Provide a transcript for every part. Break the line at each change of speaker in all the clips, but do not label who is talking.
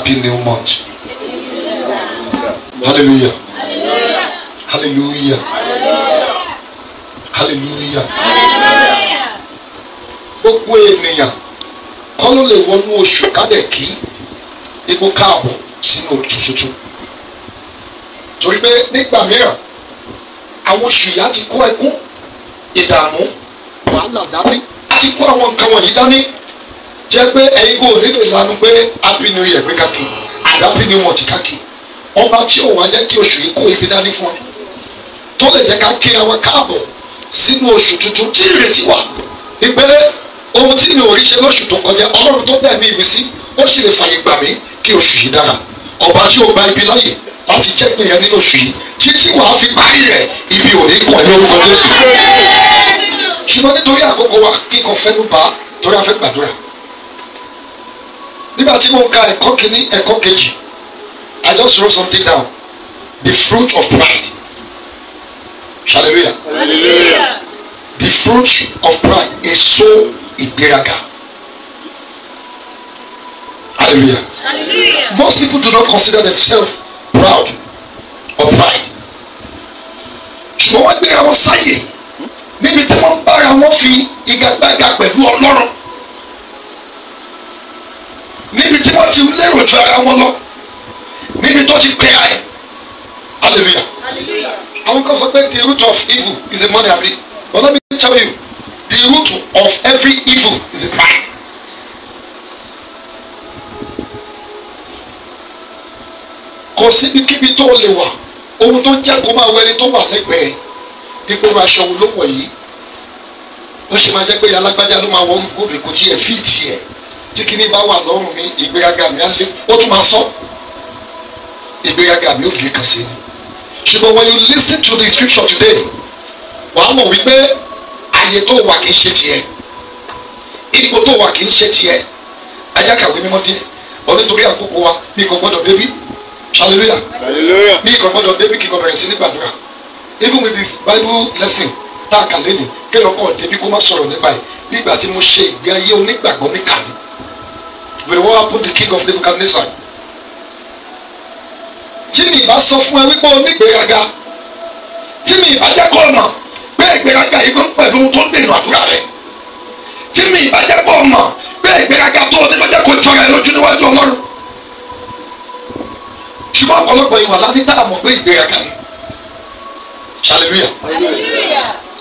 happy new month. Hallelujah. Hallelujah. Hallelujah. Gbogbo ènìyàn kọ́ ló lè wọnú oṣù kádẹ̀ kí ikú káàbọ̀ sínú oṣù tuntun. Torí pé nígbà mìíràn àwọn oṣù yìí á ti kó ẹkún ìdààmú wàhálà dání á ti kó àwọn nǹkan wọ̀nyí dání jẹ́ pé ẹ̀yin kò nílò ìlànà pé happy new year gbé káàkiri àbí happy new month káàkiri. Ọba tí òun á jẹ́ kí oṣù yìí kó ibi dání fún ẹ tó lè jẹ́ ká kíra wa káàbọ̀ sínú oṣù tuntun tí ìrètí wà. Ìpele ohun tí mi ò rí ṣe lóṣù tó kọjá ọlọ́run tó dẹ̀ mí ìwé sí ó sì lè fàyè gbà mí kí oṣù yìí dára. Ọba tí ó gba ibi láyè láti jẹ́ pé yẹn nínú oṣù yìí títí wàá fi parí rẹ̀ ibi ò ní kàn ẹ́ lórúkọ jésù. Ṣùgbọ́n nítorí àkókò wa kíkọ fẹ́nu bá torí a fẹ́ gbàdúrà nígbà tí mo ka ẹ̀kọ́ kìíní ẹ̀kọ́ kejì. I just wrote something down. The fruit of pride. Hallelujah.
Hallelujah.
the fruit of pride èso ìgbéraga. Hallelujah.
Hallelujah.
most people do not consider themselves proud or pride. Ṣùgbọ́n wọ́n gbéra wọn sáyè. Níbi tí wọ́n bára wọn fi igagbága pẹ̀lú ọlọ́run níbi tí wọ́n ti lérò ju ara wọn lọ. Níbi tó ti pẹ́ ẹ̀. Hallelujah. Àwọn kan sọ pé the root of evil is a money abi but let me tell you the root of every evil is a pride. kò síbikíbi tó lè wà. Ohun tó jẹ́ kó máa wẹni tó wà lẹ́gbẹ̀ẹ́. Ìgboro aṣọ wo ló wọ̀ yìí. Ó sì máa jẹ́ pé alágbájá ló máa wọ gómìnà kò tiẹ̀ fi tiẹ̀ tí kíní bá wà lọ́rùn mi ìgbéraga mi á lé ó tún máa sọ. Ìgbéraga mi ó lè kàn sí ni. Ṣùgbọ́n when you listen to the scripture today wà á mọ̀ wípé àyè tó wà kì í ṣe tiẹ̀. Ipò tó wà kì í ṣe tiẹ̀. Ajá kàwé mímọ́ díẹ̀. Ọ nítorí àkókò wa mi kò gbọ́dọ̀ débí. Hallelujah. Mi kò gbọ́dọ̀ débí kí n kò bẹ̀rẹ̀ sí ní gbàdúrà. Even with the bible lesson tá a kà lẹ́nu kéèyàn kọ́ débí kó má sọ̀rọ̀ nípa ẹ̀. Bí ìgbà tí mo ṣe ìgbé ayé onígbàgbọ́ ní wèrè wọ́n wá put the king of Nebuchadnezzar? Tí mi ìbá sọ fún ẹ wípé onígbéraga tí mi ìbá jẹ́ kó mọ̀ pé ìgbéraga yìí kò ń pẹ̀lú tó ń dènà àdúrà rẹ tí mi ìbá jẹ́ kó mọ̀ pé ìgbéraga tó ní lọ́jọ́ kó jọra ẹ lójú níwájú ọlọ́run. Ṣùgbọ́n ọ̀pọ̀lọpọ̀ ìwà láti tá a mọ̀ pé ìgbéraga ni. Hallelujah.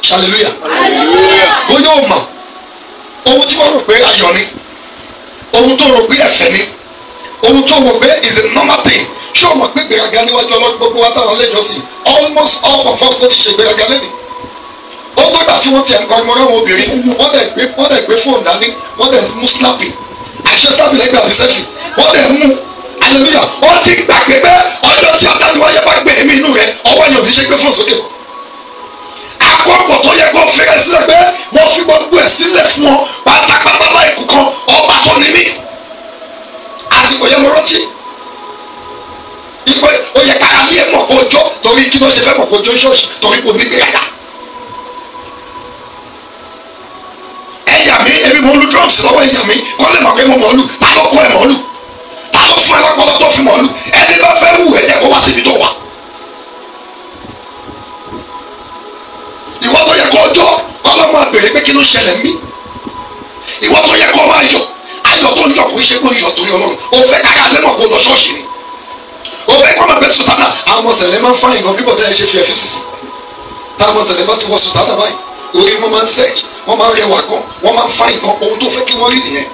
Hallelujah.
ó yóò mọ̀ ohun tí wọ́n rò pé ayọ̀ ni ohun tó rò pé ẹ̀fẹ̀ ni. Ohun tó rò pé is a normal thing. Ṣé o mọ̀ pé ìgbéraga níwájú ọlọ́run gbogbo wa táwọn lẹ́jọ́ sí almost all of us ló ti ṣe ìgbéraga lẹ́nu ó dọ́gba tí wọ́n ti ẹ̀ ń kọ́ ẹmọ ráwọn obìnrin wọ́n dẹ̀ gbé wọ́n dẹ̀ gbé fóònù dání wọ́n dẹ̀ mú snapping àṣẹ snapping lẹ́gbẹ̀ẹ́ àbí sẹ́fì wọ́n dẹ̀ mú hallelujah wọ́n ti gbàgbé pé ọjọ́ tí adániwáyé bá gbé èmi inú rẹ ọwọ́ yẹn ò ní ṣe gbé fóònù sókè àkókò tó yẹ kó fẹ́rẹ̀ sílẹ̀ pé mo fi gbogbo ẹ̀ sílẹ̀ fún ọ pátápátá láì kú kan ọba tó ní mí àsìkò yẹn mo rántí ìpè ó yẹ kára lé mọ̀ kó jó torí kí ló ṣe fẹ́ mọ̀ kó jó ṣọ́ọ̀ṣì torí kò ní gbéraga. ẹ̀yà mi èmi mo lu drums lọ́wọ́ ẹ̀yà mi kọ́ lè mọ̀ pé mo mọ̀ ọ́ lù ta ló kọ́ ẹ̀ mọ̀ ọ́ lù ta ló fún ẹ lọ́pọ̀lọ́ tó fi mọ̀ ọ́ lù ẹni bá fẹ́ wù ẹ̀ jẹ́ kó wá síbi tó wà. Ìwọ tó yẹ kó jọ kọ́lọ́ máa bèrè pé kí ló ṣẹlẹ̀ mí. Ìwọ tó yẹ kó máa yọ ayọ̀ tó ń yọ kò ń ṣe pé yọ torí ọlọ́run. O fẹ́ kára lẹ́mọ̀ kó lọ ṣọ́ọ̀ṣì ni. O fẹ́ kọ́ máa bẹ sùtánà. Àwọn ọmọ sẹ̀lẹ̀ máa ń fáyìn gan bíbọ̀ dáhẹ́ ṣe fi ẹ̀fí sísì. Táwọn ọmọ sẹ̀lẹ̀ bá ti wọ sùtánà báyìí orí wọn máa ń sẹ́ẹ̀jì wọ́n máa ń rẹwà gan wọ́n máa ń fáyìn gan. Ohun tó fẹ́ kí wọ́n rí nìyẹn.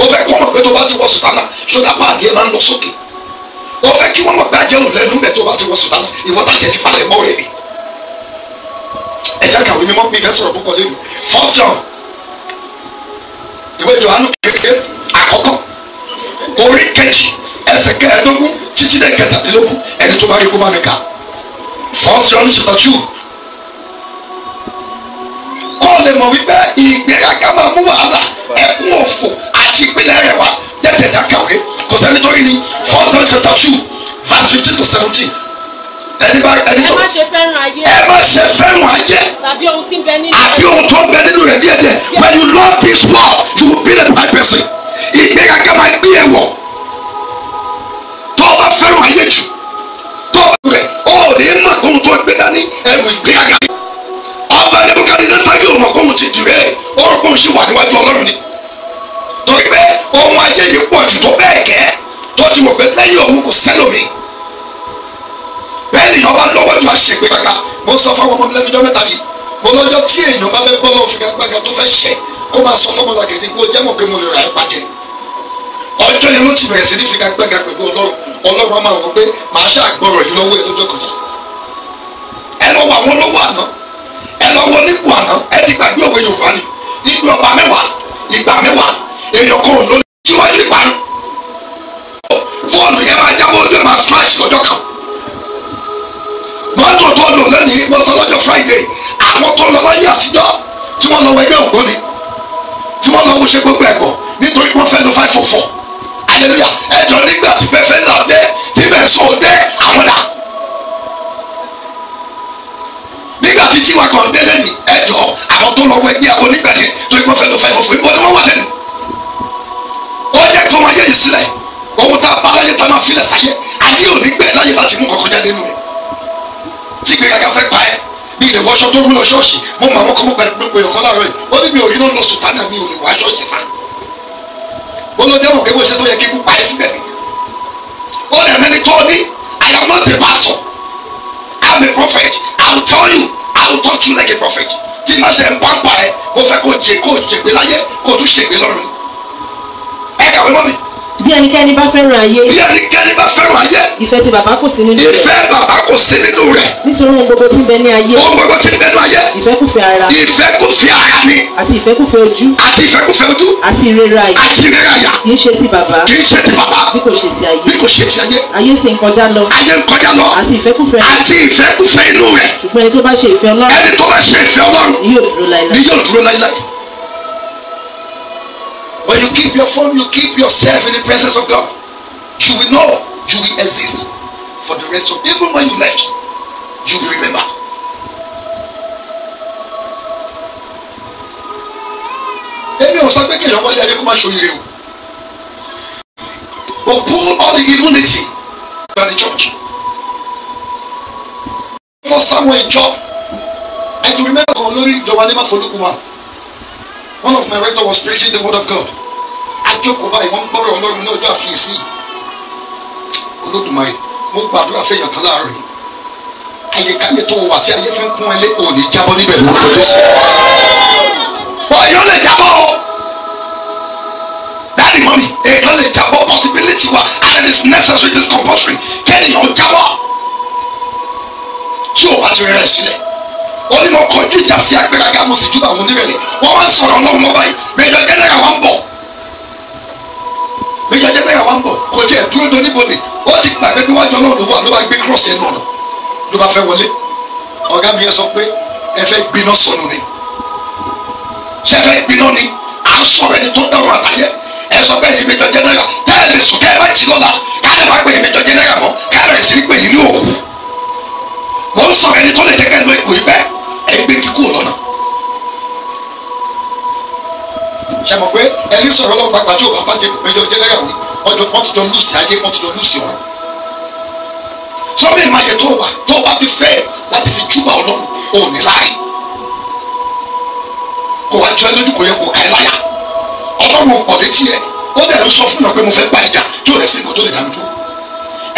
O fẹ́ kọ́ mọ̀ pé tó bá ti wọ sùtánà ṣọ́dá páàdì ẹ̀ máa ń lọ sókè. O fẹ́ kí wọ́n mọ̀ pé ajẹ́ òun lẹ́nu tó bá ti wọ sùtánà. Ìwọ́tàjẹ́ ti palẹ̀ mọ́ rẹ̀ ni ẹja kàwé mímọ́ mi fẹ́ sọ̀rọ̀ púpọ̀ lẹ́nu. First john ìwé johannu kékeré àkọ́kọ́ orí kejì ẹsẹ̀ kẹẹ̀ẹ́dógún títí dé kẹtàdínlógún ẹni tó bá rí kó bá mi kà. First john chapter two kọ́ lè mọ̀ wípé ìgbéraga máa mú wàhálà ẹkún òfò àti ìpínlẹ̀ rẹ̀ wá. Tẹ̀tẹ̀ kàwé kò sẹ́ni tó rí ni. First john chapter two fifteen to seventeen ẹni bá ẹni
ẹ
tó
má ṣe fẹ́ràn ayé.
Ẹ má ṣe fẹ́ràn ayé.
Tàbí ohun tí ń bẹ nínú
àbí ohun tó ń bẹ nínú rẹ̀ díẹ̀ díẹ̀. When you love this world you will be the right person. Ìgbéraga máa gbé ẹ wọ̀. Ayé jù tó o rẹ̀ ó ní mọ̀ ohun tó gbé dání ẹrù ìgbéraga ọba nebukadneza sáyé òun ọkọ òun ti dì rẹ̀ ó rò pé òun sì wà níwájú ọlọ́run ni. Torí pé ohun ayé yìí pọ̀ jù tó bẹ́ẹ̀ gẹ́. Tó ti wò pé lẹ́yìn òun kò sẹ́lòmí ni ọba lọ́wọ́ ju àṣegbè kàkà. Mo sọ fún ọmọ mi lẹ́nu ọjọ́ mẹ́ta yìí mo lọ́jọ́ tí èèyàn bá fẹ́ bọ́ lọ́wọ́ fi gbàgbàgà tó fẹ́ ṣẹ kó máa sọ fọmọlá kejì kó jẹ́ mọ̀ pé mo lè ra ẹ̀ pàjẹ́. Ọjọ́ yẹn ló ti bẹ̀rẹ̀ sí ní fi gbàgbàgà pẹ̀lú ọlọ́run. Ọlọ́run á máa wọ pé màá ṣàgbọrọ̀ yìí lọ́wọ́ ẹ lọ́jọ́ kọjá. Ẹ lọ wọ àwọn olówó àná. Ẹ lọ wọ nípò àná. Ẹ ti gbàgbé òwe yorùbá ni. Ìgbé ọba mẹ́wàá ìgbà mẹ́wàá èèyàn kan ò lórí síwájú ìparun. Fóònù yẹn máa jábọ́ ojú ẹ̀ máa smash lọ́jọ́ kan mọ́tò tó lò lẹ́nìí mọ́sán lọ́jọ́ friday àwọn tó lọ láyé àtijọ́ tí wọ́n lọ wọ ẹgbẹ́ ògbóni tí wọ́n lọ wọ ṣe gbogbo ẹ̀gbọ́n nítorí wọ́n fẹ́ lo five four four. Hallelujah. Ẹjọ́ nígbà tí bẹ́ẹ̀ fẹ́ sàn dé tí bẹ́ẹ̀ sọ dé àwọn dà. Nígbà tí tiwa kan dé lẹ́nìí ẹjọ́ àwọn tó lọ wọ ẹgbẹ́ àwọn onígbàdé torí wọ́n fẹ́ lo five four four ìbọn ni wọ́n wà lẹ́nu. Ó jẹ́ kí wọ́n ayé yìí sílẹ̀. Ohun tá a bá láyé tá a máa filẹ̀ sáyé ayé ò ní gbẹ láyé láti mú kọ̀ọ̀kan jáde nù rẹ̀ tí gbẹ̀gàgà fẹ́ pa ẹ́ bí ilẹ̀ wọṣọ tó ń lọ ṣọ́ọ̀ṣì. Mo mọ àwọn kan mo gbẹ gbogbo ẹ̀kọ́ láàárọ̀ yìí. Ó ní mi ò rí náà lọ sùtánà mi ò lè wá ṣọ́ọ̀ṣì fa ó lọ jẹ́ mọ̀ pé bó ṣe sọ yẹ kí n pa ẹ́ síbẹ̀ ni. Ó lè mẹ́ni tó ní I am not a pastor. I am a prophet. I will tell you. I will talk to you like a prophet. Tí má ṣe ń bá pa ẹ mo fẹ́ kó jẹ kó jẹgbẹ́ láyé kó tún ṣègbè lọ́run ẹ kàwé mọ́ mi
bí ẹnikẹ́ni bá fẹ́ràn ayé
bí ẹnikẹ́ni bá fẹ́ràn ayé
ìfẹ́ tí bàbá kò sí nínú rẹ̀.
ìfẹ́ bàbá kò sí nínú rẹ̀.
Nítorí ohun gbogbo tí ń bẹ ní ayé
ohun gbogbo tí ń bẹ nínú ayé
ìfẹ́kùfẹ́ ara
ìfẹ́kùfẹ́ ara ni
àti ìfẹ́kùfẹ́ ojú
àti ìfẹ́kùfẹ́ ojú
àti ìrera àyè
àti ìrẹ́rẹ́ àyà.
Kì í ṣe ti bàbá
kì í ṣe ti bàbá.
bí kò ṣe ti ayé.
Bí kò ṣe ti ayé.
Ayé sì ń kọjá lọ.
Ayé ń kọjá lọ.
Àti ìfẹ́kùfẹ́
àti ìfẹ́kùfẹ́ inú rẹ̀.
Ṣùgbọ́n ẹni tó bá ṣe ìfẹ́ ọlọ́run
ẹni tó bá ṣe ìfẹ́ ọlọ́run
ni yóò dúró
ni
láéláé
yóò dúró láíláí. When you keep your phone, you keep yourself in the presence of God. You will know you will exist for the rest of even when you left, you will remember. Èmi ò sọ pé kéèyàn wọlé ayé kó má ṣoríire o. But pull all the immunity by the church. Wọ́n sáwọn ìjọ. I can remember kan lórí ìjọba ní Máfolúkúmá. One of my rector was preaching the word of God. Ajókòó báyìí wọ́n ń gbọ́rọ̀ Ọlọ́run ní ọjọ́ àfiyèsí. Olódùmarè mo gbàdúrà fẹ́yàn kan láàárọ̀ yìí. Ayékáyé tó wà tí ayé fi ń kún ẹlé òní jábọ́ níbẹ̀ lórúkọ Jésù. Wọ́n èèyàn lè jábọ́ o. Dáàdì mọ́mí èèyàn lè jábọ́ possibility wa and it is necessary it is compulsory kẹ́nìyàn jábọ́. Tí o bá ti rẹ̀ sílẹ̀ ó ní mo kọjú ìjà sí agbéraga mo sì júbà àwọn onírẹ̀lẹ̀ wọ́n wá sọ̀rọ̀ ọlọ́run mọ́ báyìí méjọ jẹ́nẹ́rà wa ń bọ̀ méjọ jẹ́nẹ́rà wa ń bọ̀ kò tiẹ̀ dúró do níbodè ó ti gbàgbé bí wájú ọlọ́run ló wà ló bá gbé cross ẹnu ọ̀nà ló bá fẹ́ wọlé. Ọ̀gá mi yẹn sọ pé ẹ fẹ́ gbiná sọnù ni. Ṣé fẹ́ gbiná ni? À ń sọ̀rọ̀ ẹni tó dáhùn àtàyẹ. Ẹ sọ pé èyí méjọ jẹ́nẹ́rà. Tẹ́lẹ̀ sùn kẹ́ ẹ bá ti lọ́la. Wá pé èyí méjọ jẹ́nẹ́rà mọ́. Káàdé sì ní pé èyí ní òkú. Mo ń sọ̀rọ̀ ẹni tó lè jẹ́ kẹ́ ẹ lọ ìpò ìbẹ́ ẹgbẹ́ kíkú lọ́nà. Ṣe mọ̀ pé ẹni sọ̀rọ̀ ọlọ́run pàápàá tí ò bá bàjẹ́ méjọ jẹ́nẹ́rà wí ọjọ́ wọ́n ti jọ lùsì ayé wọ́n ti jọ lùsì ọ̀rọ̀. sọ́mi ìmáyé tó wà tó bá ti fẹ́ láti fi júbà ọlọ́run ò ní láàyè. kò wá jọ ẹ lójú kò yẹ kó ká ẹ láyà. ọlọ́run pọ̀ létí ẹ ó dẹ̀ ń sọ fún yàn pé mo fẹ́ bá ìjà tí ò lè sí nǹkan tó lè dá mi dúró.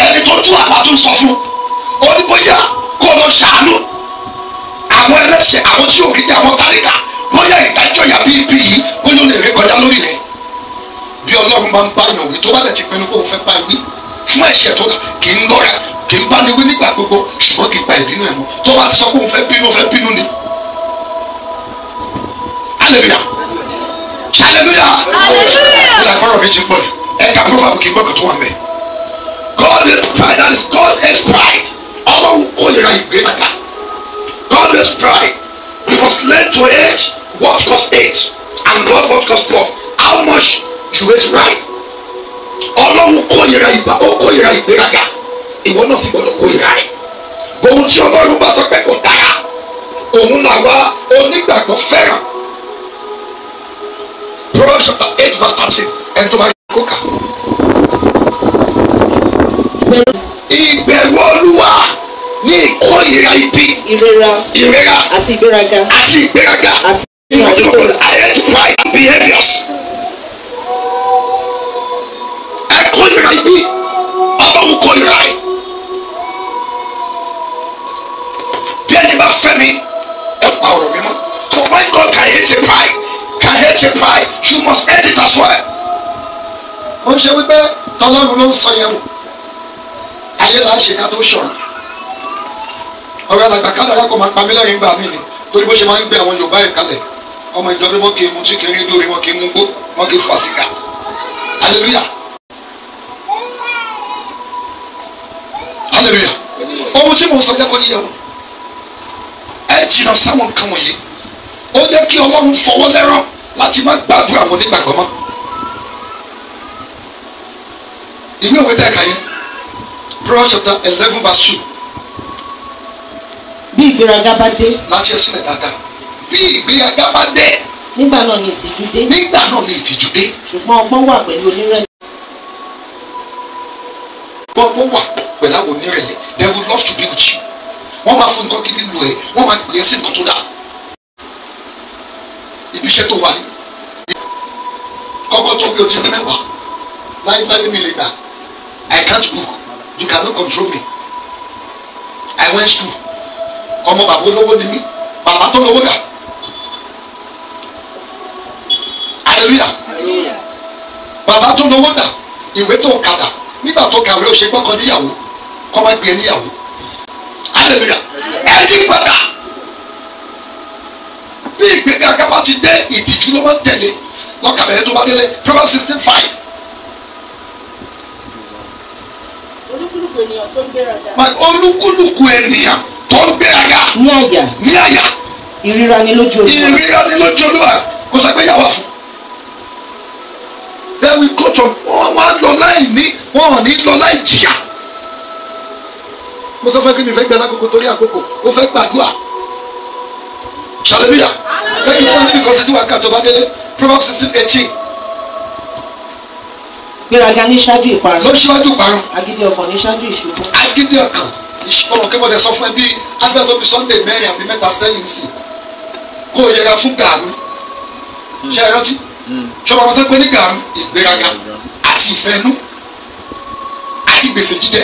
ẹni tó tú àlá tó ń sọ fún ó ní bóyá kó lọ ṣàánú àwọn ẹlẹ́ṣẹ̀ àwọn tí ò rí jẹ́ àwọn tàríkà bóyá ìdájọ́ yà bí ibi yìí ó lè rí kọjá lórí rẹ̀ bí ọlọ́run bá ń bá yàn wí tó bá dẹ̀ ti pinnu kó o fẹ́ bá wí fún ẹ̀ṣẹ̀ tó kì í lọ́ra kì í bá ní wí nígbà gbogbo ṣùgbọ́n kì í gba ìbínú ẹ̀ mọ́ tó bá sọ pé òun fẹ́ bínú fẹ́ bínú ni. hallelujah hallelujah dà gbọ́dọ̀ mi ti pọ̀ jù ẹ̀ka proverb kì í gbọ́dọ̀ tó wà mẹ́. God is pride that is God is pride ọlọ́run kò yẹra ìgbéraga. God is pride. We must learn to hate what cause hate and love what cause love. How much you hate pride? Ọlọ́run kórìíra ìgbà ó kórìíra ìgbéraga. Ìwọ náà sì gbọdọ̀ kórìíra rẹ̀. Ohun tí Ọlọ́run bá sọ pé kò dára. Òun làwa onígbàgbọ́ fẹ́ràn. Proverbs chapter eight verse thirteen ẹni tó bá yẹ kó kà.
ìbẹ̀rù
kórìíra ibi
ìrora
ìrẹ́ra
àti ìgbéraga
àti ìgbéraga
àti
ìwọ̀n tí mo kọ́ I hate pride and behaviours. ẹ kórìíra ibi ọlọ́run kórìíra ẹ̀. bí ẹni bá fẹ́ mi ẹ pa ọ̀rọ̀ mi mọ́ so when God can hate a pride can hate a pride you must hate it as well. ó ń ṣe wípé tọ́lọ́run ló ń sọ yẹn wò ayé ń ṣe ká tó ṣọ̀rọ̀ ọ̀rọ̀ alàgbà kádàrá kò máa pa mí lẹ́yìn gbà mí ni torí bó ṣe máa ń gbé àwọn Yorùbá ẹ̀ kalẹ̀ ọmọ ìjọ bí wọn kì í mutí kiri lórí wọn kì í mú gbó wọn kì í fa sìgá. Hallelujah. Hallelujah. Ohun tí mo sọ jẹ́ kó yíyẹ o. Ẹ jìnnà sáwọn nǹkan wọ̀nyí. Ó jẹ́ kí Ọlọ́run fọwọ́ lẹ́rán láti má gbàdúrà àwọn onígbàgbọ́ mọ́. Ìwé òwe tẹ̀ ká yẹn Proverbs chapter eleven verse two.
Bí ìgbéraga bá dé
láti ẹ sílẹ̀ dáadáa bí ìgbéraga bá dé.
Nígbà náà ni ìtìjú dé.
Nígbà náà ni ìtìjú dé.
Ṣùgbọ́n ọgbọ́n wà pẹ̀lú onírẹ̀lẹ̀.
Gbogbo wà pẹ̀lú àwọn onírẹ̀lẹ̀. They would love to be with you. Wọ́n máa fún nǹkan gidi lò ẹ́ wọ́n máa gbé sí nǹkan tó dáa. Ibi iṣẹ́ tó wà ní. Kọ́kọ́ tó fi ojú mẹ́wàá. Láyéláyé mi lè gbà. I can't book you cannot control me. I went school. Ọmọ bàbá olówó ni mí. Bàbá tó lówó dà hallelujah. Bàbá tó lówó dà ìwé tó kà dà nígbà tó kàwé ó ṣe gbọ́kàn níyàwó kọ́ máa gbé e níyàwó. Hallelujah. Ẹ̀yìn padà. Bí ìgbéga gábà ti dé ìtìjú ló máa ń tẹ̀lé. Lọ́kàlẹ̀ yẹn tó bá délé Proverbs sixteen five
olúkúlùkù ènìyàn tó ń gbéraga.
Olúkúlùkù ènìyàn tó ń gbéraga.
Ní àyà.
Ní àyà.
Ìríra ni lójú olúwa.
Ìrírí ni lójú olúwa. Kò sọ pé yàwá fún we go to wọn wá lọ láì ní wọn ò ní lọ láì jìyà. Mo sọ fẹ́ kí mi fẹ́ gbẹ lákòókò torí àkókò ó fẹ́ gbàdúrà. Hallelujah. Lẹ́yìn fún ẹni kan kàtó bá délé Proverbs sixteen eighteen.
Gbéraga ní ṣáájú ìparun.
Ló ṣíwájú parun
agídí ọkàn ní ṣáájú ìṣubú.
Agídí ọkàn. Ọ̀rọ̀ sọ fún ẹ bí advert of Sunday mẹ́rin àbí mẹ́ta sẹ́yìn sí. Kó o yẹra fún gàrú ṣe é rántí ṣọba wọn tó pé ní gàrú ìgbéraga àti ìfẹ́nú àti gbèsè jíjẹ.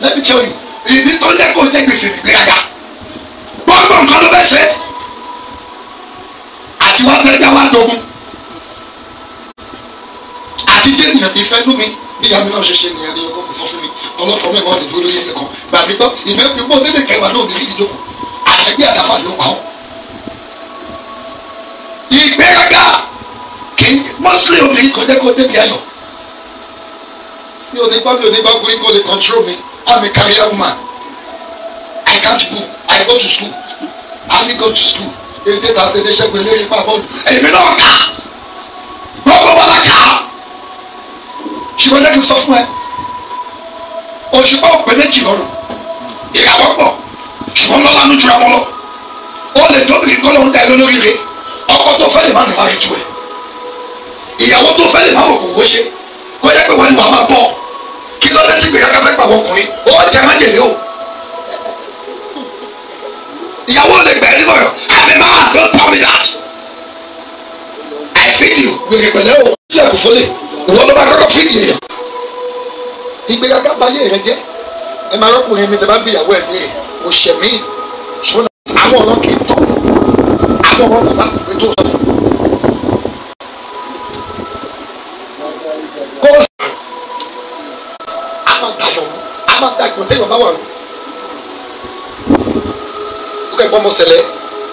Let me tell you ìdí tó lẹ́ kó jẹ́ gbèsè ìgbéraga. Gbogbo nǹkan ló fẹ́ ṣe. Àti wá tẹ́gbẹ́ wá dogun. Àti jẹ́ ènìyàn ìfẹ́nú mi bí ìyá mi náà ṣe ṣe nìyẹn ní ọkọ mi sọ fún mi. Ọlọ́pàá mẹ́wàá ọ̀dẹ̀ dúró lórí ẹsẹ̀ kan. Gbà mí gbọ́ ìmẹ́bí gbọ́ dédé kẹwàá náà ní ìdíjókòó àtẹ̀gbẹ́ àdáfà ló pa ọ́. ìgbéraga í mọ́sílẹ̀ obìnrin jẹ́ kó débi ayọ̀. Mi ò ní gbọ́ mi ò ní gbọ́ ọkùnrin kò lè control mi I'm a career woman. I can't book I go to school. I only go to school. Èdè tàṣẹ ẹdẹ ṣẹgun eléré pa bọ́ọ̀lù. Èmi náà kà. Gbogbo wọn la kà. Ṣùgbọ́n jẹ́ kí n sọ fún ẹ. Òṣùpá òpè méjì lọ́rùn. Ìràwọ̀ pọ̀. Ṣùgbọ́n lọ́la ń jura wọn lọ. Ó lè tóbi kọ́ ló ń da ẹ lórí rẹ. Ọkọ tó fẹ́ lè má nìwá rí ju ẹ ìyàwó tó fẹ́ lè má wò kò wó ṣe. Kó jẹ́ pé wọ́n ní wàá máa bọ̀ kí ló dé tí gbèyàgá fẹ́ pàwọ́ ọkùnrin? Ó jẹ́ májèlé o. Ìyàwó lè gbẹ̀rẹ̀ nímọ̀ yọ àmì máa don't tell me that. I feed you. Wèrè pẹ̀lẹ́ o. Ilé ẹ̀kọ́ fọlẹ̀ ìwọ ló bá kọ́kọ́ feed yẹn ìgbéraga bayé rẹ jẹ́. Ẹ máa rọ́kùnrin mi tẹ bá bí ìyàwó ẹ̀ rẹ̀ kò ṣẹ̀ mí. Ṣùgbọ́n àwọn ọ̀rọ̀ kì í tọ̀ àwọn ọ̀rọ̀ bàbá kò pé tó sọ. Ìpò téèyàn bá wà lọ. ó kẹ́ gbọ́ ọmọ sẹlẹ̀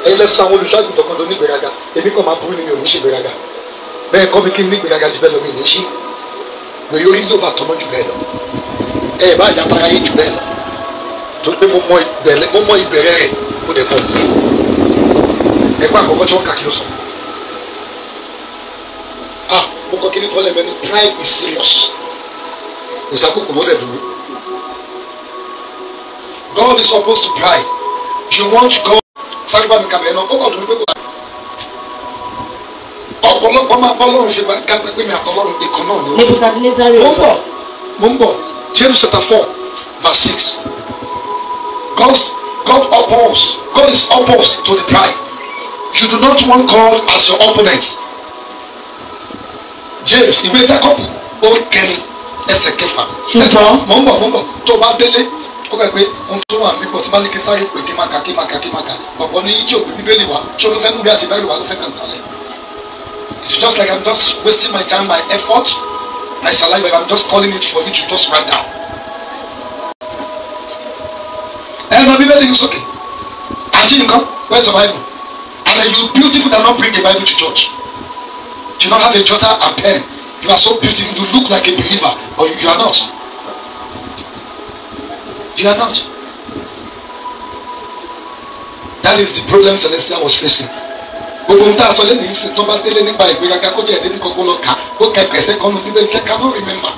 ẹ̀yin lẹ́sọ̀ àwọn olùṣọ́àgùn tọkàn tó ní ìgbéraga. Èmi kàn máa burú ni mi ò ní ṣe ìgbéraga. Bẹ́ẹ̀ kọ́ mi kí n ní ìgbéraga jù bẹ́ẹ̀ lọ mi ní ṣe. Wèrè orí yóò bá tọmọ jù bẹ́ẹ̀ lọ. Ẹ bá yàtara yé jù bẹ́ẹ̀ lọ. Torí pé mo mọ ìbẹ̀rẹ̀ mọ rẹ̀ mo dẹ̀ mọ òpin ẹgbẹ́ àkọ́kọ́ tí wọ́n kà kí ló sọ. Ah mo kọ́ kíní kọ́lẹ̀ mẹ́ni pride is serious. Ìsàkókò mo dẹ̀ dùn mí God is supposed to pride you want God sáré bá mi kàbẹ̀ náà ó kọ̀ mí pé kò ọ̀pọ̀lọpọ̀ máa bọ́ lọ́run ṣe bá ká pé mi àtọ́lọ́run ìkan náà ni wọ́n mo ń bọ̀ mo ń bọ̀ James chapter four verse six God God opposes. God is opposed to the pride. You do not want God as your opponent. James ìwé Jákọ́bù ó kẹrin ẹsẹ̀ kẹfà.
Ṣùgbọ́n-
Mo ń bọ̀ mo ń bọ̀ tó o bá délé ó kẹ́ pé ohun tó wà nípò tí bá kí sáré pé kí máa kà kí máa kà kí máa kà ọ̀pọ̀ ní tí ò gbé bíbélì wá tí olùfẹ́ mú bí àti báyìí wà ló fẹ́ kàn kálẹ̀. It's just like I'm just wasting my time, my effort, my saliva. I'm just calling it for you to just write down. ẹ lọ bíbélì yìí sókè àti nǹkan where's your bible and then you beautiful that not bring a bible to church you don't have a jotter and pen you are so beautiful you look like a believer but you are not you are not that is the problem celestia was facing gbogbo tá a sọ lẹ́nu yìí sìn tó bá délé nípa ìgbéraga kó jẹ́ ẹ̀dẹ́bí kankan lọ kà kó kẹ̀kẹ́ ẹsẹ̀ kan nu bíbélì kẹ́kẹ́ no remember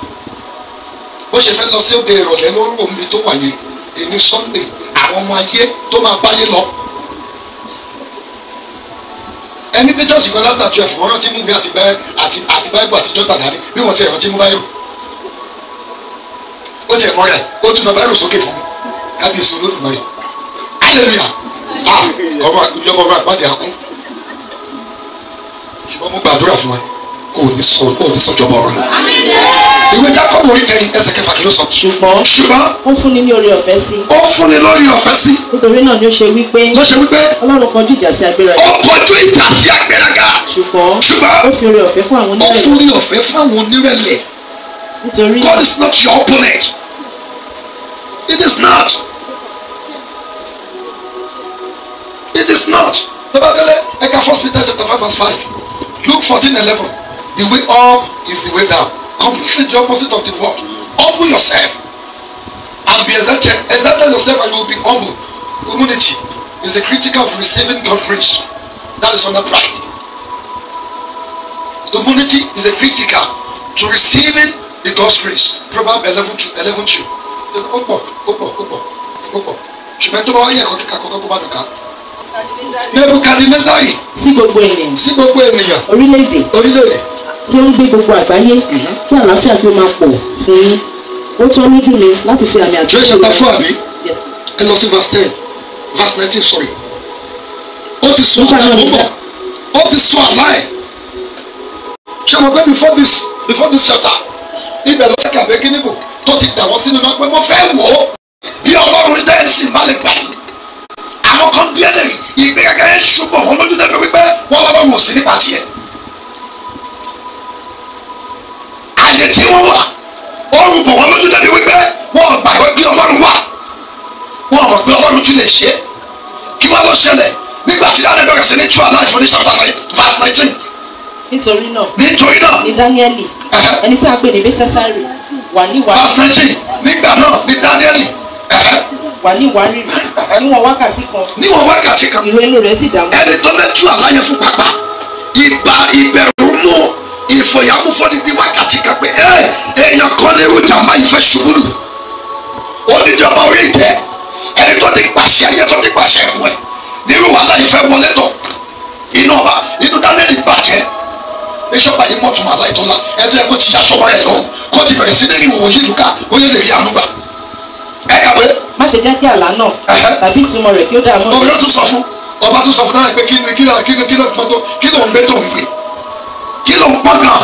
bó ṣe fẹ́ lọ sí òde ìrọ̀lẹ́ ló ń rò mí tó wà yẹn èmi sunday àwọn ọmọ ayé tó máa báyé lọ. ẹni pé jọ́ọ̀jì kan láti àjọ ẹ̀fọ́ rántí mú bí àti bẹ́ẹ̀ àti báyìí àtijọ́ tàdáni bí wọ́n ti rántí mú báyìí. Ó ti ẹ̀ mọ́ rẹ̀ ó tún lọ báyìí sókè fún mi. Kábíyèsí olódùmarè. Hallelujah. Ah ọmọ ìjọba ọmọ àpáde àkún. Ṣùgbọ́n mo gbàdúrà fún wa kò ní sọ kò ní sọjọba ọ̀rọ̀ ìwé jákọ́bù orí kẹrin ẹsẹ̀ kẹfà kí ló sọ.
ṣùgbọ́n
ṣùgbọ́n
ó fúnni ní oore ọ̀fẹ́ sí.
ó fúnni lórí ọ̀fẹ́ sí.
Nítorí náà ni ó ṣe wípé
ló ṣe wípé
ọlọ́run kọjú ìjà sí agbéraga
ó kọjú ìjà sí àgbẹ̀rẹ̀gà
ṣùgbọ́n
ṣùgbọ́n
ó fi oore ọ̀fẹ́ fún àwọn
ó
onírẹ̀lẹ̀.
fúnni ọ̀fẹ́ fáwọn onírẹ̀lẹ̀.
nítorí
God is not your opponent. It is not. It is not. Tọ́badẹ́lẹ̀ ẹ̀ka first Peter chapter five verse five. Luke fourteen eleven. The way up is the way down. Completely the opposite of the world. Humble yourself and be exalted. Exalted yourself and you will be humble. Humility is a critical of receiving God grace. That is under pride. Humility is a critical to receiving the God's grace proverb eleven two eleven two. Ó pọ̀ ó pọ̀ ó pọ̀ ó pọ̀. Ṣùgbọ́n tó bá wáyé ẹ̀kọ́ kíkà kọ́kọ́ kó bá dùn ká. Nebukadnezari.
Sí gbogbo ènìyàn.
Sí gbogbo ènìyàn.
Orílẹ̀-èdè.
Orílẹ̀-èdè.
Tí ó ń gbé gbogbo àgbáyé kí àlàáfíà kí ó máa pọ̀ fún yín. Ó tọ́ lójú mi láti fi àmì àti
Joel chapter four àbí?
Yes.
ẹ lọ sí verse ten. Verse nineteen sorry. Ó ti sọ àlá
nígbà-
bọ̀ ó ti sọ àlá ẹ̀. Ṣé mo pé before this before this chapter ibẹ̀ ló ṣẹ́kẹ̀ àbẹ́ kíníkù tó ti dà wọ́n sínú náà pé mo fẹ́ wò ó bí ọlọ́run tẹ́ ẹ̀ sì má lè gbà yín àwọn kan bí ẹlẹ́rìí ìgbéraga ẹ̀ ṣùgbọ́n wọn lójú tẹ́ fi wípé wọ́n lọ́wọ́ wò sí nípa tiẹ̀. Àyè tí wọ́n wà ọrùn bọ̀ wọ́n lójú tẹ́ fi wípé wọ́n gbàgbọ́ bí ọlọ́run wà. Wọ́n mọ̀ pé ọlọ́run tún lè ṣe kí wọ́n lọ ṣẹlẹ̀? Nígbà tí dáadé bẹ̀rẹ̀ sí ní tú àlá ìfọ̀ní chapter nine verse nineteen
nítorí náà
nítorí náà.
ní dáníẹ́lì ẹni tí a pè ní bẹ́tẹ́sárì wà ní ìwà
verse nineteen nígbà náà ní Dáníẹ́lì.
Wà ní ìwárìrì níwọ̀n wákàtí kan
níwọ̀n wákàtí kan.
ìró inú rẹ̀ sì dààmú
ẹni tó àlá yẹn fún pápá ìgbà ìbẹ̀rù mú ìfòyàmú fọ́ni bí wákàtí kan pé ẹ èèyàn kan ní irú jàmbá yìí fẹ́ ṣubú lù oníjọba orí ìtẹ́ ẹni tó ti pàṣẹ ayé tó ti pàṣẹ ẹ̀kú ẹ̀ nírú wàhálà yìí fẹ́ wọlé tọ̀ inú ọba inú Dáníẹ́lì bàjẹ́ bíṣọ́pù ayé mọ̀tún àlá ìtọ́lá ẹjọ́ ẹ kó ti yaṣọ́ wáyà lọ. Kó ti bẹ̀rẹ̀ sí ní ìwòwò yìí lùkà ó yẹ lè rí àánú gbà. Ẹ kàwé
má ṣe jẹ́ kí àlá náà tàbí ìtumọ̀ rẹ̀ kí ó dààmú
yóò tún sọ fún. Ọba tún sọ fún. Náà pé kí ni kí ló kí ló kí pọn tó kí ló ń gbé tó ń gbé? Kí ló ń pọn gan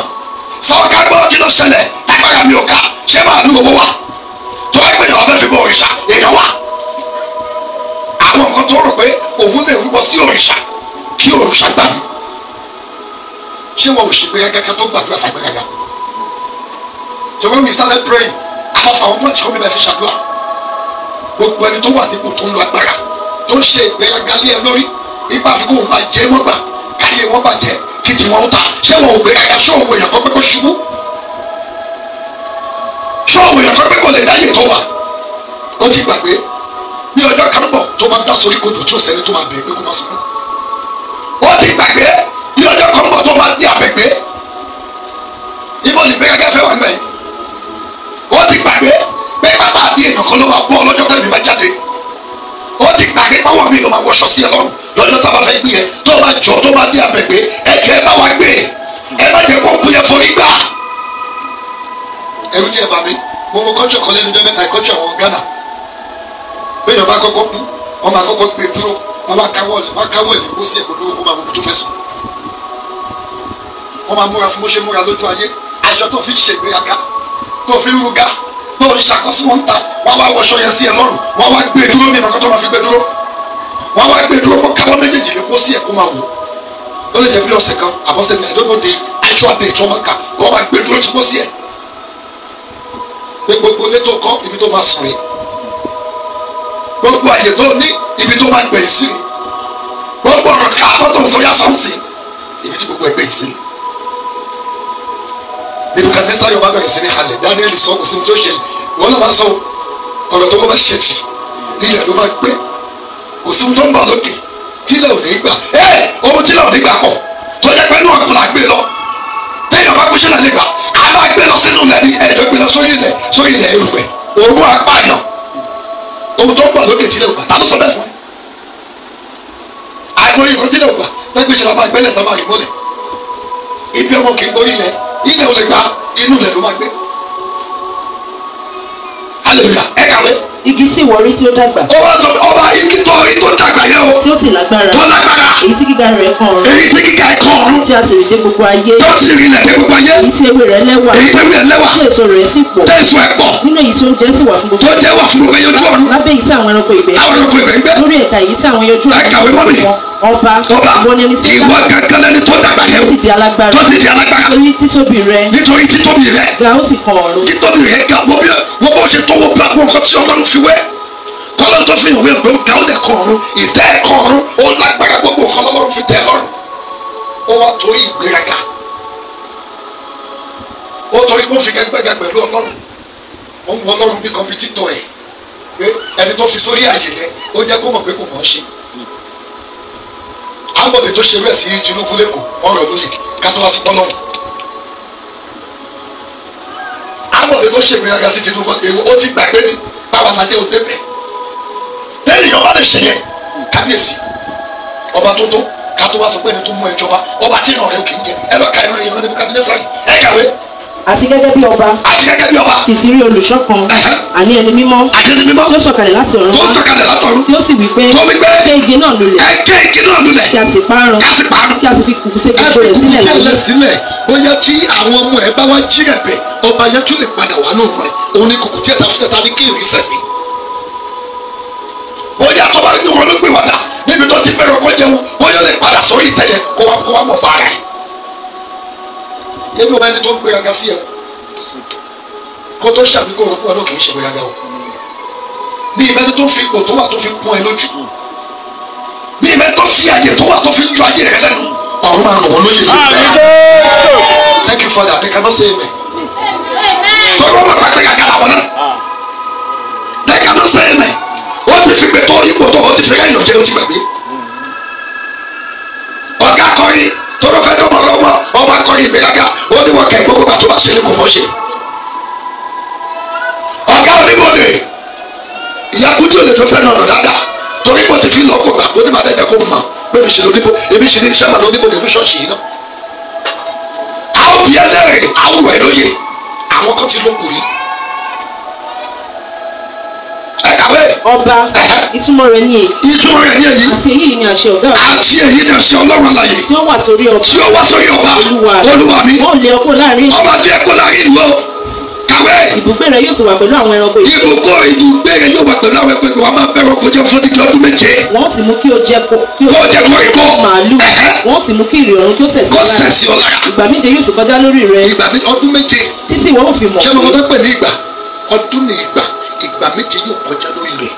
sọ ká gbọ́ kí ló ṣẹlẹ̀. Agbára mi ò ká. Ṣé máa lu owó wa tó bá gbé ìjọba fẹ́ bọ òrìṣà. Èèyàn wà. Àwọn nǹkan tó rò pé òun lè rúbọ sí òrìṣà kí òrìṣà gbà mí ṣé wọn ò ṣègbè gẹ́gẹ́ tó gbàdúrà fàgbéraga so when we started praying àwọn fàwọn pọ́ǹtì kọ́ mi bá fi ṣàdúrà. Gbogbo ẹni tó wà nípò tó ń lo agbára tó ń ṣe ìgbéraga lé ẹ lórí ipa àfikún òun máa jẹ wọn gbà káyé wọn bàjẹ́ kí tiwọn ó ta. Ṣé wọn ò gbéraga? Ṣé òun èèyàn kan pé kó ṣubú? Ṣé òun èèyàn kan pé kó lè dáyé tó wà? Ó ti gbàgbé. Bí ọjọ́ kan bọ̀ tó máa dá sórí kodò tí ó sẹ́ni tó máa bẹ̀ pé kó má sunkún ọjọ́ kan bọ̀ tó máa dé àbẹ̀gbé. Ibo ní ìgbéraga fẹ́ wà gbẹ̀yìn ó ti gbàgbé pé bàbá àbí èèyàn kan ló máa bọ́ ọlọ́jọ́ tẹ́lẹ̀ mi bá jáde. Ó ti gbàgbé báwọn mi ló máa wọṣọ sí ẹ lọ́jọ́ tá a bá fẹ́ gbé ẹ. Tó bá jọ tó bá dé abẹ́gbé ẹ jẹ́ ẹ bá wa gbé. Ẹ má jẹ́ kó kú yẹ forí gbà. ẹrú tí ẹ bá mi mo wo kọ́ńtù kan lẹ́nu jẹ́ mẹ́ta kọ́ńtù àwọn Ghana. Bẹ́ẹ̀ bá kọ́kọ́ kú wọ́n máa kọ́kọ́ gbé dúró wọ́n máa káwọ́ wọ́n máa kó sí ẹ̀kọ́ lówó kó máa ibi tó fẹ́ sùn wọ́n máa múra fún bó ṣe múra lójú ayé. Aṣọ tó fi ń ṣègbéraga tó fi ń ruga tó ń ṣàkóso wọn ta. Wọ́n wá wọṣọ yẹn sí ẹ lọ́rùn. Wọ́n wá gbé dúró ní ìmọ̀kọ́ tó máa fi gbé dúró. Wọ́n wá gbé dúró kó káwọ́ méjèèjì lè kó sí ẹ̀kọ́ máa wò. Ó lè jẹ́ bí ọ̀sẹ̀ kan àbọ̀sẹ̀ mi àdógún de tí wọ́n máa kà wọ́n wá gbé dúró tí kò sí ẹ̀. Pé gbogbo ilé tó kọ́ ibi tó máa sùn rè. Gbogbo àyè tó ní ibi tó máa gbẹ̀yìn sí rè. Gbogbo ọ̀rọ̀ ká rè nebukadnesa yóò bá bẹ̀rẹ̀ sí ní halẹ̀ daniel sọ kò sí ní tó ṣẹlẹ̀. Wọn náà máa sọ ọ̀rọ̀ tó bá ṣe tì ilẹ̀ ló máa gbé. Kò sí ní tó ń bọ̀ lókè tílẹ̀ ò ní gbà. Ẹ́ ohun tílẹ̀ ò ní gbà pọ̀. Tó yẹ pé inú ọ̀gbìn là gbé lọ. Téèyàn bá kú sílẹ̀ lè gbà. Á máa gbé lọ sínú ilẹ̀ ní ẹ̀ẹ́dọ̀ gbé lọ sórí ilẹ̀ sórí ilẹ̀ erùpẹ̀. Òru apáyàn ohun tó ń bọ̀ lókè tílẹ̀ ò gbà. Tá ló sọ bẹ́ẹ̀ fún ẹ? Àìmọye ìkan tílẹ̀ ò gbà. Tẹ́gbẹ́ ìṣẹ̀lẹ̀ máa gbẹ́lẹ̀ tó máa rí mọ́lẹ̀. Ibi ọmọ kì í gbórí ilẹ̀ ilẹ̀ ò lè inú ilẹ̀ ló máa gbé. Hallelujah. Ẹ kàwé
igi tí ìwọ rí tí ó dàgbà.
Ó wá sọ ọba igi tó igi tó dàgbà yẹn o.
Tí ó sì lágbára.
Tó lágbára.
Èyí tí gíga rẹ̀ kan ọ̀run.
Èyí tí kíkà ẹ̀kọ́ ọ̀run.
Tí a sì rí dé gbogbo ayé.
Tó sì rí ilẹ̀ dé gbogbo ayé.
Èyí tí ewé rẹ̀ lẹ́wà.
Èyí tẹ́wé ẹ̀ lẹ́wà.
Tí èso rẹ̀ sì pọ̀.
Tẹ́sù ẹ̀ pọ̀.
Nínú èyí tí oúnjẹ sì wà fún
tó
gbogbo
jẹ́ wà fún gbogbo ẹyẹ ojú ọ̀run.
Lábẹ́ èyí tí àwọn ẹranko ìgbẹ́.
Àwọn ẹranko ìgbẹ́ ń gbé
lórí ẹ̀ka èyí tí àwọn yọjú
Ẹ kàwé mọ́ mi.
ọba ìwọ ni ẹni tí
ìwọ gangan lẹni tó dàgbà yẹn o. Tó sì di alágbára.
Torí títóbi rẹ̀.
Nítorí títóbi rẹ̀.
Ga ó sì kan ọ̀run.
Títóbi rẹ̀ ga. Wo bí wo bó ṣe tó bí àwọn nǹkan tí ọlọ́run fi wé kọ́lọ́n tó fi hàn wé pé ó ga ó dẹ̀ kọ́ ọ̀run ìtẹ́ ẹ̀ kọ́ ọ̀run ó lágbára gbogbo nǹkan lọ́lọ́run fi tẹ́ lọ́rùn. Ó wá torí ìgbéraga. Ó torí pé ó fi gẹ́gbẹ́gẹ́ pẹ̀lú ọlọ́run. Ó ń wọ ọlọ́run bí kọ́mpítítọ̀ ẹ̀. Pé ẹni tó fi sórí àyè yẹn ó jẹ́ kó mọ̀ pé kò mọ̀ ọ́ ṣe. Àmọ̀dé tó ṣe rẹ̀ sí Tinubu lẹ́kọ̀ọ́ ọ̀rọ̀ lóye ká tó wá sí pọ́lọ́mù àmọ̀dé tó ṣe ìgbéraga sí Tinubu ó ti gbàgbé ni la jẹ́ òde bẹ̀ tẹ́lẹ̀ ọba lè ṣe yẹn kábíyèsí ọba tó tó ká tó wá sọ pé ẹni tó mú ẹjọba ọba tí ìrànlẹ́ òkè ń jẹ. Ẹ lọ ka ìran ìran níbi kábíyèsí ẹ kàwé.
Àti gẹ́gẹ́ bí ọba.
Àti gẹ́gẹ́ bí ọba.
Sì ti rí olùṣọ́ kan. Àní ẹni mímọ́.
Àdéhùn mímọ́.
Tí ó sọ̀kalẹ̀ láti ọ̀run.
Tó sọ̀kalẹ̀ látọ̀run
tí ó sì wí pé
tó wí pé
ké igi náà lulẹ̀.
Ké igi náà lulẹ̀.
Kí a sì parun.
Ká sì parun.
Kí a sì fi kùkùté gbogbo rẹ̀ sílẹ̀.
sílẹ̀. Bóyá tí àwọn ọmọ ẹ bá wá jí rẹ̀ bẹ̀ ọba yẹn tún lè padà wá nù rẹ̀ òun ni kùkù ẹ fún ẹta ní kí ìrìn sẹ̀sìn. bóyá tó bá rí wọn ló gbé wà dà níbi tó ti bẹ̀rẹ̀ ọkọ jẹun bóyá lè padà sórí ìtẹ̀yẹ kó wá kó wá mọ̀ bá rẹ̀. ebi ọba ẹni tó ń gbéraga sí ẹ. Kó tó ṣàbí kó rọ́pò ọlọ́ kì í ṣe gbéraga o. Ní ìbẹ́ni tó fi ipò tó wà tó fi pọ́n ẹ lójú. Ní ìbẹ́ni tó fi àyè tó wà tó fi ń yọ ayé rẹ lẹ́nu. Ọ̀run máa rọ̀ wọ́n lóye lóye thank you father. They cannot say amen. Tọ́jú wọn kàlà wọn náà they cannot say amen ó ti fi gbẹtọ ipò tó ó ti fi kẹ́yìn ọ̀jẹ̀ ó ti gbàgbé. Ọ̀gá akọrin tọ́lọ́ fẹ́ dọ́mọ lọ́mọ ọba akọrin ìgbéraga ó ní wọ́n kẹ́ gbogbo bàtú bá ṣe ní kò mọ́ ṣe. Ọ̀gá onímọ̀dé ìyàkúndí ò lè tó sẹ́nu ọ̀nà dáadáa. Torí mo ti fi lọ́kọ̀ gbà ó ní màá dẹ́jẹ́ kó mọ̀ pé mi ṣe lóníbó èmi ṣe ní sẹ́mà lóníbodè ní ṣọ́ọ̀ṣì yìí náà. A ó bí ẹlẹ́rìí awùwà ẹ̀ lóye. Àwọn kan ti ẹ kàwé.
Ọba ìtumọ̀ rẹ̀ ní èyí.
Ìtumọ̀ rẹ̀ ní èyí.
Àti èyí ni àṣẹ ọ̀gá mi
àti èyí ni ẹ̀sìn ọlọ́run àlàyé.
Tí ó wà sórí ọba.
Tí ó wá sórí ọba.
Olúwa
olúwa mi.
Ò lé ọkọ láàárín
ọba díẹ̀ kó láàárín ìlú o. Kàwé.
Ibùgbé rẹ̀ yóò sì wà pẹ̀lú àwọn ẹranko ìgbẹ́
ibùkún ibùgbé rẹ̀ yóò wà pẹ̀lú àwọn ẹgbẹ́ wa máa bẹ̀rẹ̀ ọkọ̀ jẹ́ fún dídí ọdún méje.
Wọ́n sì mú kí o jẹ kó kí o
kó jẹ́ kó ikọ́.
màálù. Wọ́n sì mú kí ìrì ọ̀run kí ó sẹ̀ sí
kó
lára.
sẹ̀sì ọ̀lára
ìgbà méje yóò sì kọjá lórí rẹ̀.
Ìgbà ọdún méje.
Títí ìwọ ò fi mọ̀.
Ṣé mo fẹ́ pè ní ìgbà? Ọdún ní ìgbà méje yóò kọjá lórí rẹ̀.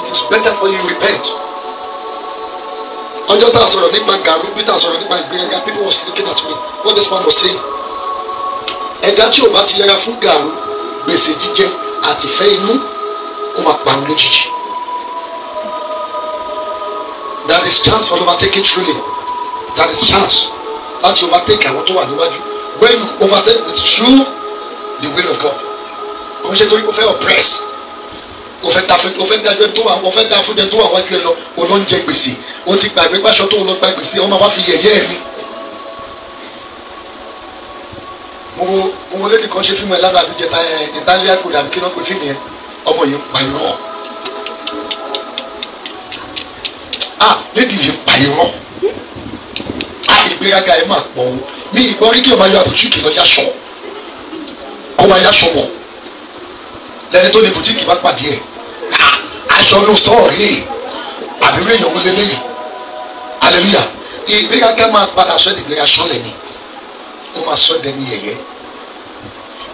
It is better for you repent. Ọjọ́ tá a sọ̀rọ̀ nípa gàrú bí tá a sọ̀rọ̀ nípa ìgbéraga people was looking at me. What this man was saying? Ẹ̀dá tí o bá ti yẹra fún gàrú gbèsè jíjẹ àti ìfẹ́ inú ó máa parun lójijì. That is chance for overtaking truly. That is chance láti overtake àwọn tó wà níwájú. When you overtake with true the will of God kò ń ṣe torí kò fẹ́ oppress. O fẹ́ da fún o fẹ́ da fún tó wà o fẹ́ da fún tó wà wájú ẹ lọ o gbèsè. O ti gbàgbé pàṣọ tó o lọ gba gbèsè ọmọ wa fi yẹ̀yẹ́ ẹ ní. mo wo mo wo lady kan ṣe fíìmù ẹ lánàá àbí jẹta ẹ ìtàlíà kò dàbí kí náà pe fíìmù yẹn? Ọmọ yìí pa irọ́ ah lédi yìí pa irọ́ ah ìgbéraga ẹ máa pọ̀ o. Mi ìgbọ́ rí kí o máa yọ àbùtíkì lọ yáṣọ kó máa yáṣọ wọ̀ lẹ́ni tó ní bùtíkì bá pàdé ẹ̀. Ah aṣọ ló sọ̀rọ̀ yìí àbí orí èèyàn wọlé lẹ́yìn hallelujah. Ìgbéraga máa padà sọ ẹni ìgbéraga sọlẹ̀ ni ó máa sọ ẹni yẹ̀yẹ́.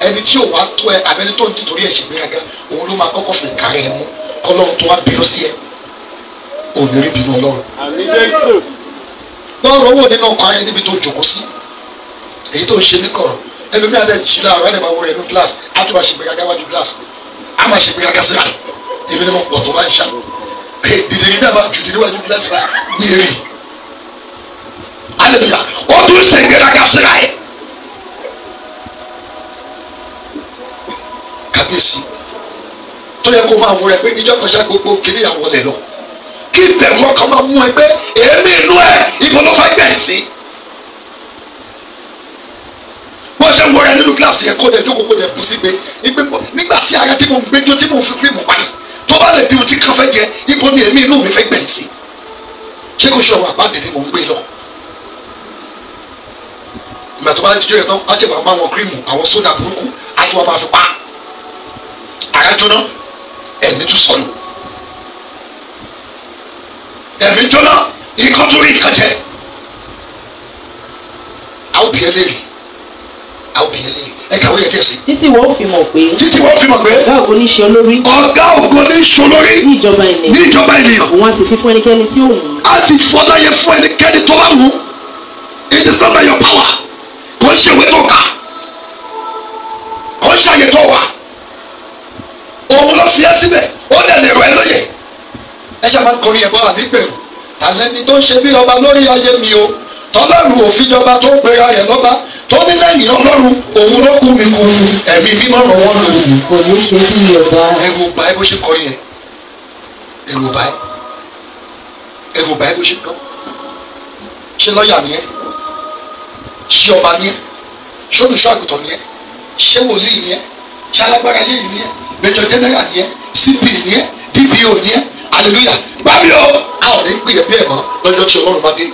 Ẹni tí ò wá tó ẹ àbẹni tó ń tìtorí ẹ̀ ṣe ìgbéraga òun ló máa kọ́kọ́ fi kàrẹ́ ẹ mú. Kọ́lọ́run tó wá bínú sí ẹ. Òun ní rí bínú ọlọ́run. Lọ́rọ̀ owó nínú ọkọ̀ ayé níbi tó jókòó sí. Èyí tó ń ṣe ní kọ̀rọ̀. Ẹlòmíà dẹ̀ jí láàárọ̀ ẹ̀ tún máa ṣe gbéraga wájú síra èmi ni mo pọ̀ tó bá ń ṣá dìde ní dábàá jù níwájú glass bá gbére hallelujah. Ó tún ṣe gbéraga síra ẹ̀. Kábíyèsí tó yẹ kó máa wọ ẹ pé ìjọ kan ṣá gbogbo kiri àwọn ọ̀lẹ̀ lọ. Kí ìbẹ̀rù ọkàn máa mú ẹ pé èémí inú ẹ ibo ló fẹ́ gbẹ̀yìn sí. Bó ṣe ń wọra nínú kíláàsì yẹn kó dẹ̀ jókòó kó dẹ̀ bù sí gbé nígbà tí ara tí mo ń gbẹjọ tí mo fi kírìmù pa yìí tó bá lè di ohun tí kan fẹ́ jẹ ibo ni èémí inú mi fẹ́ gbẹ̀yìn sí. ṣé kò ṣe ọ̀rọ̀ àpáàdé ni mo ń gbé lọ. ìgbà tó bá ń jíjọ yẹn tán á ṣe máa máa wọn kírìmù àwọn sódà burúkú á tún wọn máa fi pa ara jóná ẹ̀mí tún sọnù ẹ̀mí jóná ikọ́ tó rí nǹkan jẹ. a ó bí ẹ léèrè a ó ẹ léèrè ẹ kàwé yẹ díẹ̀ sí.
títí wọ́n fi mọ̀ pé
títí wọ́n fi mọ̀ pé
ọ̀gá ògo ní ṣe olórí.
ọ̀gá ògo ní ṣolórí
ní ìjọba
ní
ènìyàn
ìjọba ènìyàn.
Òun á sì fi fún ẹnikẹ́ni tí ó wù
a sì fọdáyé fún ẹnikẹ́ni tó bá wù it is not by your power. Kò ń ṣèwé tó kà. Kò ń ṣàyè tó wà. Òun ló fi ẹ́ síbẹ̀. Ó dẹ̀ lè rọ ẹ lóye. Ẹ ṣe ń kọrin ẹ̀bọ ànígbèrú tàlẹ́ni tó ń ṣe bí ọba lórí ayé mi o tọ́lọ́run òfin jọba tó ń pera rẹ̀ lọ́ba tó ní lẹ́yìn ọlọ́run òun ló kú mi kú. Ẹ̀mí mímọ́ ràn wọ́n lò.
Kò ní ṣe bí ọba.
Ẹ̀rù bà ẹ́ bó ṣe kọrin yẹn. Ẹ̀rù bà ẹ́. Ẹ̀rù bà ẹ́ bó ṣe kọ́. Ṣé lọ́ọ̀yà ni ẹ́? Ṣé ọba ni ẹ́? Ṣé olùṣọ́ àgùntàn ni ẹ́? Ṣé wòlíì ni ẹ́? Ṣé alágbára ayé yìí ni ẹ́? Major general ni ẹ́? Cp ni ẹ́? Dpo ni ẹ́? Hallelujah. Bábí o! A ò ní bí ẹ mọ́ lọ́jọ́ tí ọlọ́run bá dé.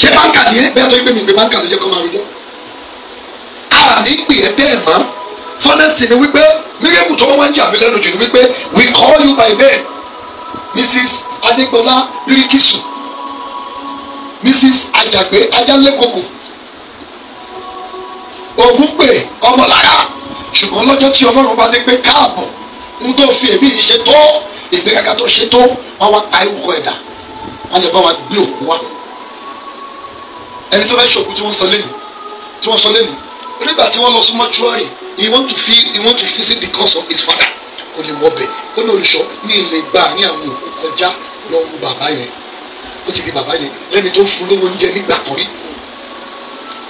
Ṣé báńkà ni ẹ? Bẹ́ẹ̀ tó gbé mi gbé báńkà ló jẹ́ kó máa rojọ́. A ní gbé ẹ bẹ́ẹ̀ mọ́. Fọ́nẹ́sì ni wípé mírèkù tó wọ́n ń jà mí lẹ́nu jù ni wípé we call you by name mrs adégbọlá bíríkìsù mrs àjàgbé ajálẹ́kòkò ògúnpè ọmọlára. Ṣùgbọ́n lọ́jọ́ tí ọlọ́run bá dé pé káàbọ̀ ń tó fi èmi yìí ṣe tó ìgbéraga tó ṣe tó wọ́n wá pa ìwúkọ ẹ̀dá. Wọ́n lè bá wa gbé òkú wa ẹni tó fẹ́ ṣòkú tí wọ́n sọ lẹ́nu tí wọ́n sọ lẹ́nu nígbà tí wọ́n lọ sí mọ́túárì he want to feel he want to visit the cause of his father. Kò lè wọ bẹ̀. Ó ní olùṣọ́ ní ilé gbà ní àwọn òkú kọjá lọ́wọ́ bàbá yẹn. Ó ti di bàbá yẹn. Lẹ́ni tó fún lówó oúnjẹ nígbà kan rí.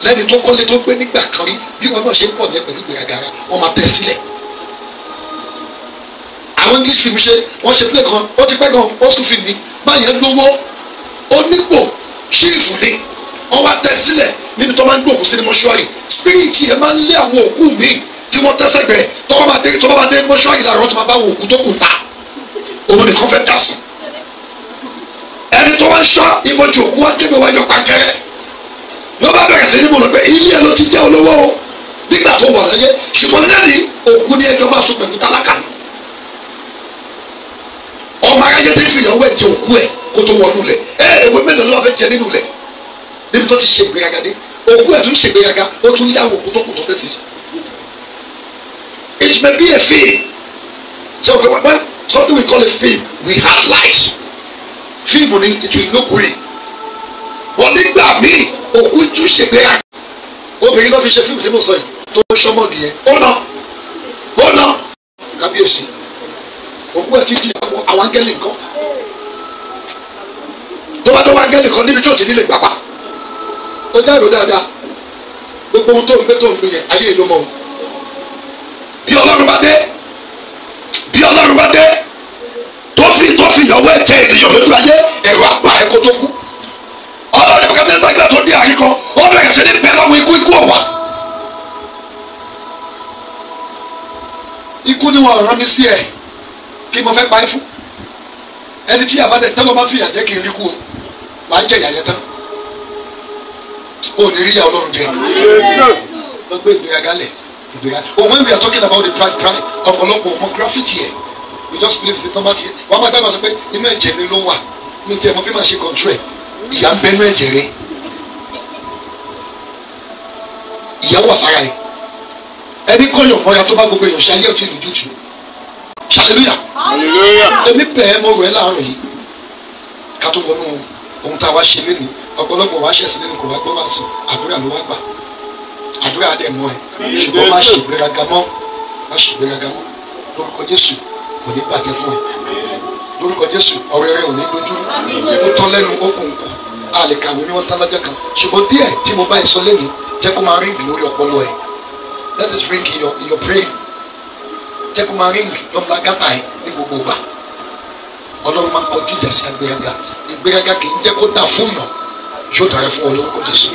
Lẹ́ni tó kọ́lé tó gbé nígbà kan rí. Bí wọn náà ṣe ń pọ̀ ní pẹ̀lú gbèrègàrà wọ́n máa tẹ̀ sílẹ̀. Àwọn english film ṣe wọ́n ṣe play kan ó ti pẹ́ gan old school film ni báyẹn lówó onípò ṣíìfù ni wọ́n wá tẹ̀ sílẹ̀ níbi tó máa ń gbé òkú sí ní mọ́ṣúárì. Spirit yẹn máa ń lé àwọn òkú míì tí wọ́n tẹ́ sẹ́gbẹ̀ẹ́. Bá máa dé bá máa dé mọ́ṣúárì làárọ̀ tó máa bá àwọn òkú tó kù ta òun nìkan fẹ́ dà sí. Ẹni tó wá ń ṣọ́ ìmọ̀jì òkú wá débẹ̀ wáyọ pàkẹ́rẹ́. Ló bá bẹ̀rẹ̀ sí ní mọ̀ pé ilé ẹ̀ ló ti jẹ́ olówó o. Nígbà tó wà láyé ṣùgbọ́n lẹ́nìí òkú ní ẹjọ́ bá so pẹ̀lú tálákà ni. Ọmọ aráyé ti fi ìyàwó ẹ̀ jẹ òkú ẹ̀ kó tó wọnú lẹ̀ ẹ̀ ewé mélòó ló fẹ́ jẹ nínú lẹ̀ níbi tó ti ṣe ìgbéraga dé òkú ẹ̀ tún ṣe ìgbéraga ó tún àwọn òkú tó tó it may be a film so when when something we call a film we had lies. Fíìmù ni it will look real. Wọ́n nígbà míì òkú tún ṣe ìgbéraga. Obìnrin náà fi ṣe fíìmù tí mo sọ yìí tó ṣọmọgì yẹn ó nà ó nà kábíyèsí. Òkú ẹ̀ ti di àwọn áńgẹ́lì nǹkan tó bá dọ́wọ́ áńgẹ́lì kan níbi tí ò ti nílé gbàgbà ó ìró dáadáa. Gbogbo ohun tó ń gbé tó ń gbé yẹn ayé ìlú mọ́ o. Bí ọlọ́run bá dé bí ọlọ́run bá dé tó fi tó fi ìyàwó ẹ̀ jẹ ènìyàn lójú ayé ẹ̀rọ àpá ẹ̀ kó tó kú. Ọlọ́run bá kẹ́tẹ́ sẹ́gbẹ́ tó dé àyín kan ó bẹ̀rẹ̀ sí ní bẹ́ẹ̀ lọ́wọ́ ikú ikú ọ̀wà. Ikú ni wọn rán mi sí ẹ kí mo fẹ́ pa ẹ́ fún. Ẹni tí yàrá tẹ́lọ̀ máa fìyà jẹ́ kí n rí kú o. Máa jẹ ìyà yẹn tán o ní rí ìyà ọlọ́run jẹ. Lọ gbé ìgbéraga lẹ̀ ìgbéraga. Oh when we are talking about the pride pride. Ọ̀pọ̀lọpọ̀ ọmọ graffiti ẹ̀ we just believe it normal ti wọ́n máa dábàá sọ pé inú ẹ̀jẹ̀ mi ló wà. Mi jẹ́ mo bí máa ṣe control ẹ̀. Ìyá ń bẹnu ẹ̀jẹ̀ rẹ̀. Ìyá wà lára ẹ̀. Ẹni kọ́yọ̀ mọ́ra tó bá gbogbo èèyàn ṣe ayé ọtí lójútùú hallelujah.
Hallelujah.
èmi bẹ̀ ẹ́ mo rẹ̀ láàárọ̀ yìí. Ká tó wọnú ohun tá a wá ṣe lénìí ọ̀pọ̀lọpọ̀ wá ṣẹ̀sìn nínú kò wá gbọ́ wá sùn àdúrà ló wá gbà. Àdúrà dẹ̀ mọ́ ẹ. Ṣùgbọ́n má ṣe ìgbéraga mọ́. Má ṣe ìgbéraga mọ́. Lórúkọ Jésù kò ní bàjẹ́ fún ẹ. Lórúkọ Jésù ọ̀rẹ́ rẹ ò ní dojú. Ó tán lẹ́nu ó kù. A lè kàwé ní wọ́n tán kan. Ṣùgbọ́n díẹ̀ tí mo bá ẹ sọ lénìí jẹ́ kó máa ríǹgì lórí ọpọlọ ẹ. Let it ring in your in your brain jẹ́ kó máa ríǹgì lọ́mọdé gátà ẹ ní gbogbo ọlọ́run máa ń kọjú ìjà sí agbéraga. Ìgbéraga kì í jẹ́ kó dà fún yàn yóò dára fún ọ lórúkọ Jésù